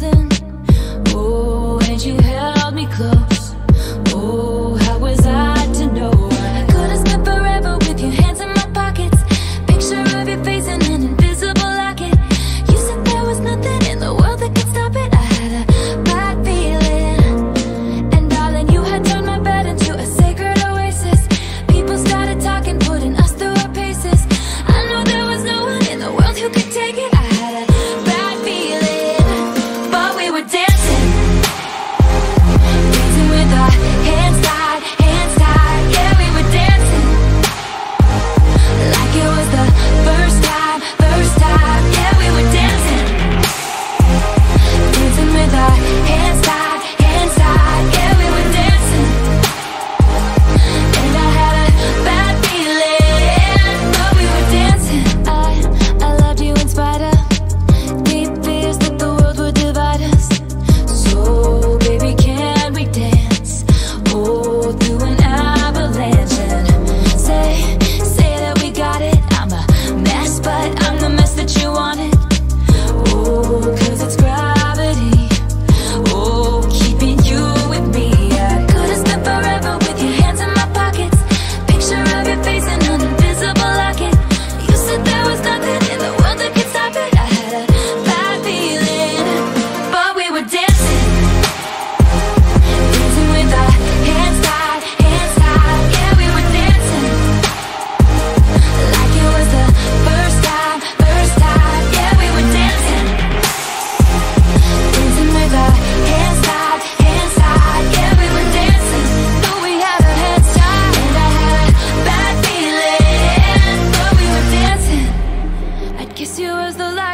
holding. Oh, and you held me close.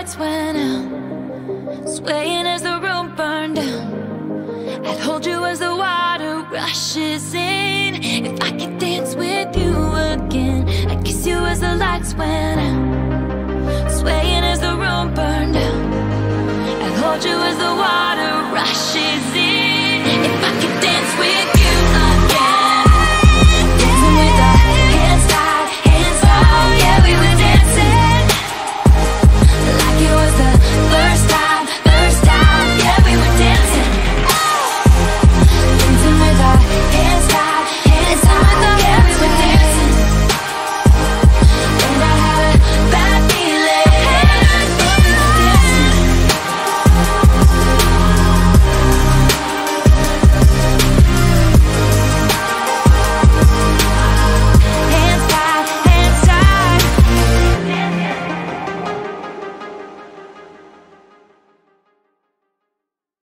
lights went out, swaying as the room burned down. I'd hold you as the water rushes in. If I could dance with you again, I'd kiss you as the lights went out, swaying as the room burned down. I'd hold you as the water.